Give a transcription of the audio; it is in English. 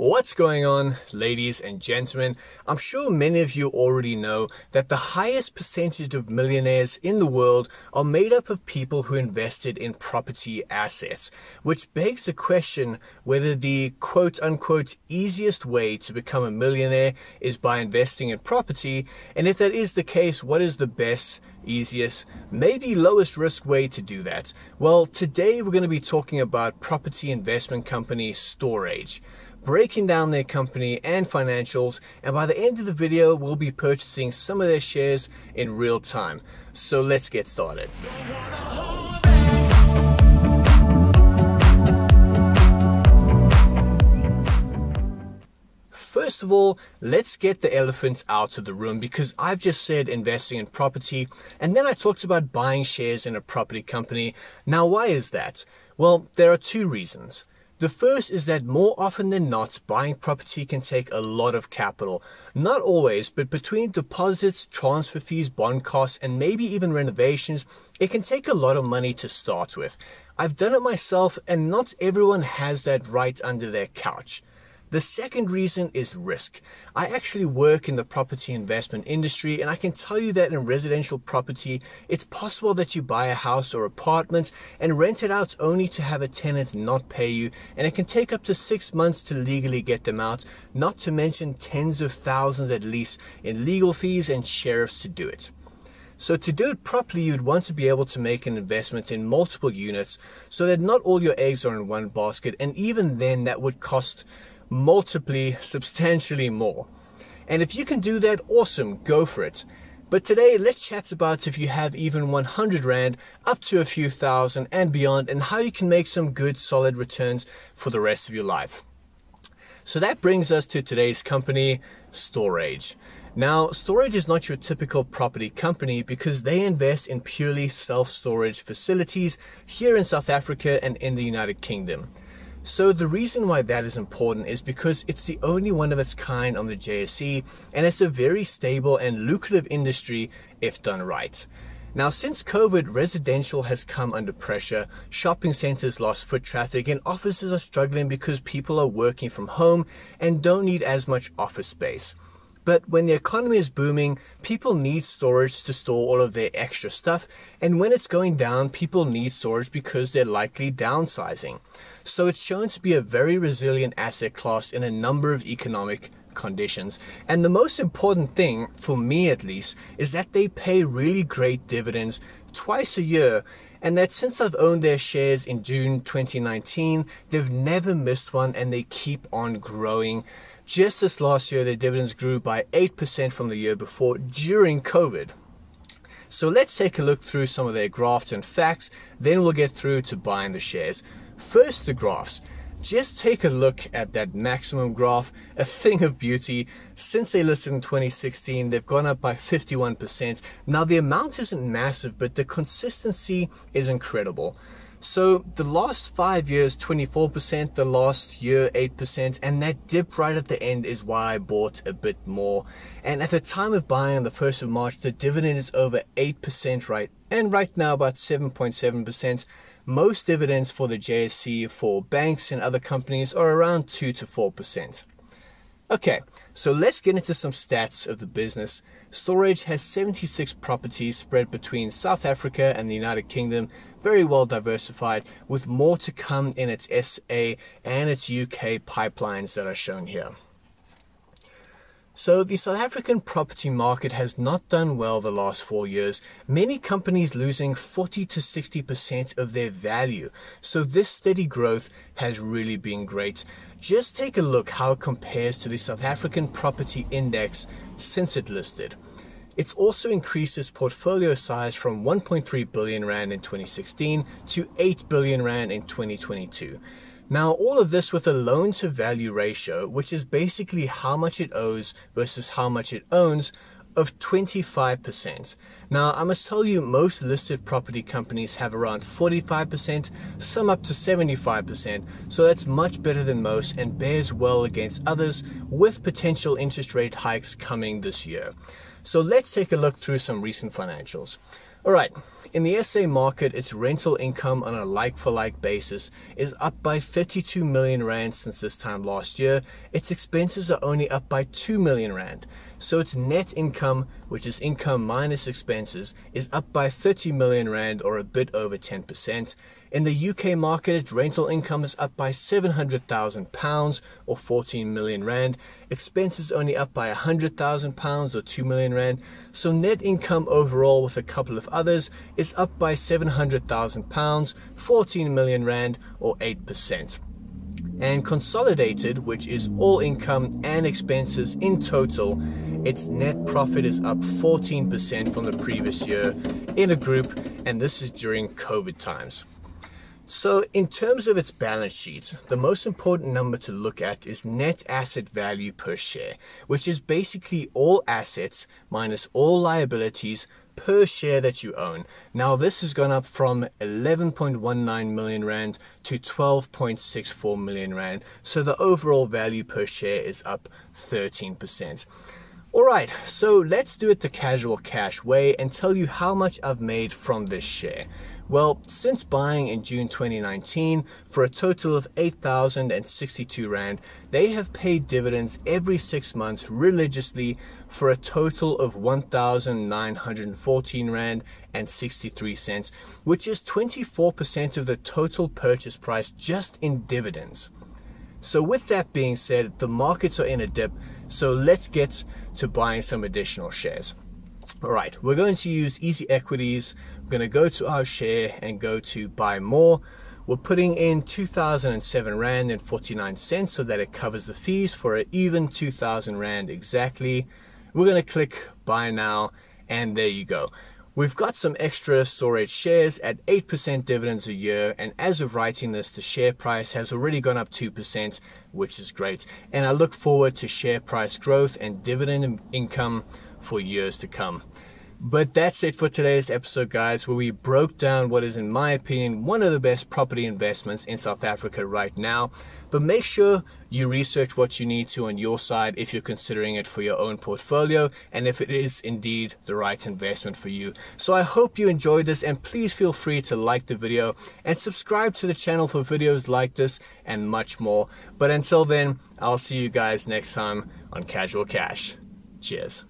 What's going on, ladies and gentlemen? I'm sure many of you already know that the highest percentage of millionaires in the world are made up of people who invested in property assets, which begs the question whether the quote unquote easiest way to become a millionaire is by investing in property, and if that is the case, what is the best easiest, maybe lowest risk way to do that? Well, today we're going to be talking about property investment company Stor-Age breaking down their company and financials, and by the end of the video, we'll be purchasing some of their shares in real time. So let's get started. First of all, let's get the elephant out of the room because I've just said investing in property and then I talked about buying shares in a property company. Now, why is that? Well, there are two reasons. The first is that more often than not, buying property can take a lot of capital. Not always, but between deposits, transfer fees, bond costs, and maybe even renovations, it can take a lot of money to start with. I've done it myself, and not everyone has that right under their couch. The second reason is risk. I actually work in the property investment industry, and I can tell you that in residential property, it's possible that you buy a house or apartment and rent it out only to have a tenant not pay you, and it can take up to six months to legally get them out, not to mention tens of thousands at least in legal fees and sheriffs to do it. So to do it properly, you'd want to be able to make an investment in multiple units so that not all your eggs are in one basket. And even then that would cost multiply substantially more. And if you can do that, awesome, go for it. But today, let's chat about if you have even 100 Rand up to a few thousand and beyond, and how you can make some good solid returns for the rest of your life. So that brings us to today's company, Stor-Age. Now, Stor-Age is not your typical property company because they invest in purely self storage facilities here in South Africa and in the United Kingdom. So the reason why that is important is because it's the only one of its kind on the JSE and it's a very stable and lucrative industry if done right. Now, since COVID, residential has come under pressure, shopping centers lost foot traffic, and offices are struggling because people are working from home and don't need as much office space. But when the economy is booming, people need storage to store all of their extra stuff. And when it's going down, people need storage because they're likely downsizing. So it's shown to be a very resilient asset class in a number of economic conditions. And the most important thing, for me at least, is that they pay really great dividends twice a year. And that since I've owned their shares in June 2019, they've never missed one and they keep on growing. Just this last year, their dividends grew by 8% from the year before during COVID. So let's take a look through some of their graphs and facts, then we'll get through to buying the shares. First, the graphs. Just take a look at that maximum graph, a thing of beauty. Since they listed in 2016, they've gone up by 51%. Now, the amount isn't massive, but the consistency is incredible. So the last five years, 24%, the last year, 8%, and that dip right at the end is why I bought a bit more. And at the time of buying on the 1st of March, the dividend is over 8% right, and right now about 7.7%. Most dividends for the JSE for banks and other companies are around 2 to 4%. Okay, so let's get into some stats of the business. Stor-Age has 76 properties spread between South Africa and the United Kingdom, very well diversified, with more to come in its SA and its UK pipelines that are shown here. So the South African property market has not done well the last four years. Many companies losing 40 to 60% of their value. So this steady growth has really been great. Just take a look how it compares to the South African property index since it listed. It's also increased its portfolio size from 1.3 billion rand in 2016 to 8 billion rand in 2022. Now, all of this with a loan to value ratio, which is basically how much it owes versus how much it owns, of 25%. Now, I must tell you, most listed property companies have around 45%, some up to 75%, so that's much better than most and bears well against others with potential interest rate hikes coming this year. So let's take a look through some recent financials. All right, in the SA market, its rental income on a like for like basis is up by 32 million Rand since this time last year. Its expenses are only up by 2 million Rand. So its net income, which is income minus expenses, is up by 30 million Rand or a bit over 10%. In the UK market, its rental income is up by 700,000 pounds or 14 million Rand. Expenses only up by 100,000 pounds or 2 million Rand. So net income overall with a couple of others is up by 700,000 pounds, 14 million Rand or 8% and consolidated, which is all income and expenses in total, its net profit is up 14% from the previous year in a group, and this is during COVID times. So, in terms of its balance sheet, the most important number to look at is net asset value per share, which is basically all assets minus all liabilities per share that you own. Now, this has gone up from 11.19 million Rand to 12.64 million Rand. So, the overall value per share is up 13%. All right, so let's do it the casual cash way and tell you how much I've made from this share. Well, since buying in June 2019 for a total of 8,062 Rand, they have paid dividends every six months religiously for a total of 1,914 Rand and 63 cents, which is 24% of the total purchase price just in dividends. So, with that being said, the markets are in a dip, so let's get to buying some additional shares. All right, we're going to use easy equities. We're going to go to our share and go to buy more. We're putting in 2007 Rand and 49 cents so that it covers the fees for an even 2000 Rand exactly. We're going to click buy now and there you go. We've got some extra Stor-Age shares at 8% dividends a year, and as of writing this, the share price has already gone up 2%, which is great. And I look forward to share price growth and dividend income for years to come. But that's it for today's episode, guys, where we broke down what is, in my opinion, one of the best property investments in South Africa right now. But make sure you research what you need to on your side if you're considering it for your own portfolio and if it is indeed the right investment for you. So I hope you enjoyed this and please feel free to like the video and subscribe to the channel for videos like this and much more. But until then, I'll see you guys next time on Casual Cash. Cheers.